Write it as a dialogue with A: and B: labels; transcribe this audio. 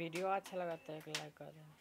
A: Video अच्छा लगा तो एक लाइक कर देना।